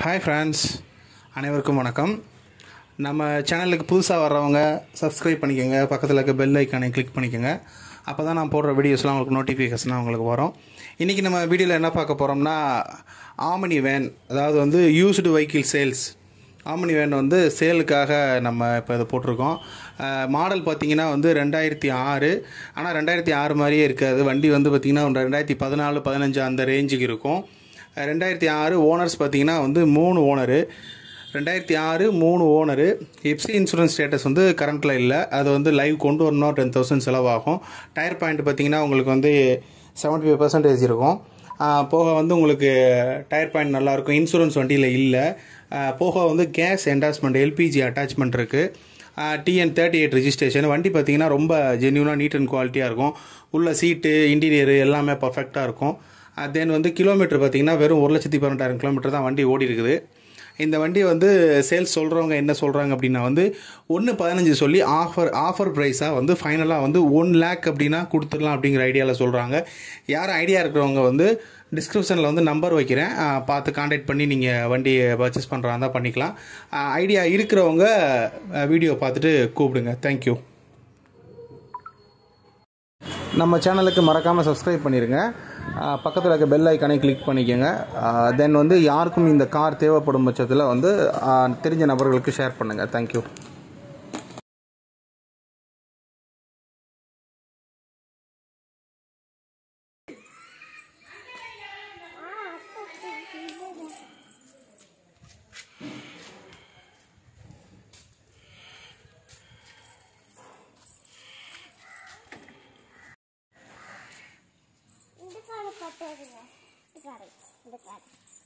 Hi friends அனைவருக்கும் வணக்கம். நம்ம சேனலுக்கு புதுசாக வர்றவங்க சப்ஸ்கிரைப் பண்ணிக்கோங்க. பக்கத்தில் இருக்க பெல் ஐக்கானை கிளிக் பண்ணிக்கோங்க. அப்போ தான் நான் போடுற வீடியோஸ்லாம் உங்களுக்கு நோட்டிஃபிகேஷனாக உங்களுக்கு வரும். இன்றைக்கி நம்ம வீடியோவில் என்ன பார்க்க போகிறோம்னா ஆமினி வேன் அதாவது வந்து used vehicle sales Omni van வந்து சேலுக்காக நம்ம இப்போ இதை போட்டிருக்கோம். மாடல் பார்த்தீங்கன்னா வந்து ரெண்டாயிரத்தி ஆறு. ஆனால் ரெண்டாயிரத்தி ஆறு மாதிரியே இருக்காது. வண்டி வந்து பார்த்திங்கன்னா ரெண்டாயிரத்தி பதினாலு பதினஞ்சு அந்த ரேஞ்சுக்கு இருக்கும். ரெண்டாயிரத்தி ஆறு ஓனர்ஸ் பார்த்தீங்கன்னா வந்து மூணு ஓனரு. ரெண்டாயிரத்தி ஆறு மூணு ஓனரு. எப்சி இன்சூரன்ஸ் ஸ்டேட்டஸ் வந்து கரண்ட்டில் இல்லை. அது வந்து லைவ் கொண்டு வரணும் டென் தௌசண்ட் செலவாகும். டயர் பாயிண்ட் பார்த்தீங்கன்னா உங்களுக்கு வந்து செவன்ட்டி ஃபைவ் பர்சன்டேஜ் இருக்கும் போக வந்து உங்களுக்கு டயர் பாயிண்ட் நல்லாயிருக்கும். இன்சூரன்ஸ் வண்டியில் இல்லை. போக வந்து கேஸ் என்டாஸ்மெண்ட் எல்பிஜி அட்டாச்மெண்ட் இருக்குது டிஎன் தேர்ட்டி எயிட் ரிஜிஸ்ட்ரேஷன் வண்டி பார்த்தீங்கன்னா ரொம்ப ஜென்யூனாக நீட் அண்ட் குவாலிட்டியாக இருக்கும். உள்ள சீட்டு இன்டீரியரு எல்லாமே பர்ஃபெக்டாக இருக்கும். தென் வந்து கிலோமீட்டர் பார்த்தீங்கன்னா வெறும் ஒரு லட்சத்தி பன்னெண்டாயிரம் கிலோமீட்டர் தான் வண்டி ஓடி இருக்குது. இந்த வண்டி வந்து சேல்ஸ் சொல்கிறவங்க என்ன சொல்கிறாங்க அப்படின்னா வந்து ஒன்று பதினஞ்சு சொல்லி ஆஃபர் ஆஃபர் ப்ரைஸாக வந்து ஃபைனலாக வந்து ஒன் லேக் அப்படின்னா கொடுத்துடலாம் அப்படிங்கிற ஐடியாவில் சொல்கிறாங்க யார் ஐடியா இருக்கிறவங்க வந்து டிஸ்கிரிப்ஷனில் வந்து நம்பர் வைக்கிறேன். பார்த்து காண்டாக்ட் பண்ணி நீங்கள் வண்டியை பர்ச்சேஸ் பண்ணுறா இருந்தால் பண்ணிக்கலாம். ஐடியா இருக்கிறவங்க வீடியோ பார்த்துட்டு கூப்பிடுங்க. தேங்க்யூ நம்ம சேனலுக்கு மறக்காமல் சப்ஸ்கிரைப் பண்ணிடுங்க பக்கத்தில் இருக்க பெல் ஐக்கானை கிளிக் பண்ணிக்கோங்க. தென் வந்து யாருக்கும் இந்த கார் தேவைப்படும் பட்சத்தில் வந்து தெரிஞ்ச நபர்களுக்கு ஷேர் பண்ணுங்கள் தேங்க்யூ 你看。